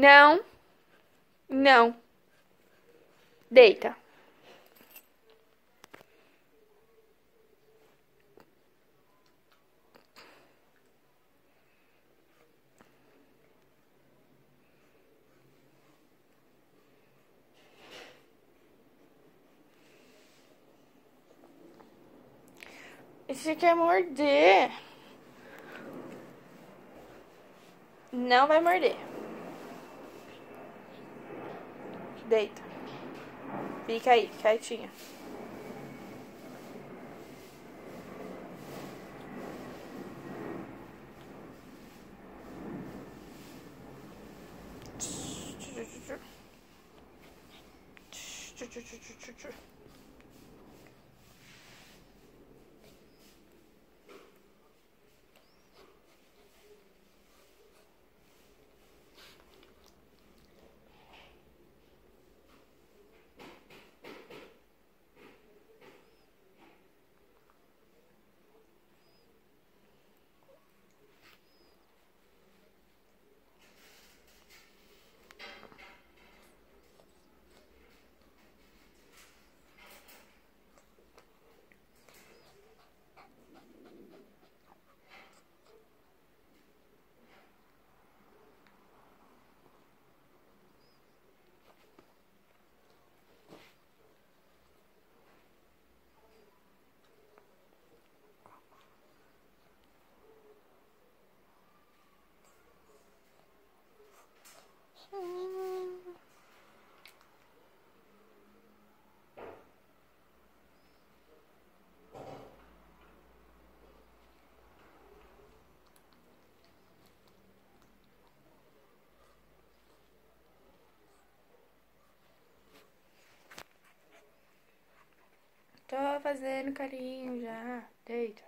Não. Não. Deita. Você quer morder? Não vai morder. Deita. Fica aí, quietinha. Tô fazendo carinho já. Deita.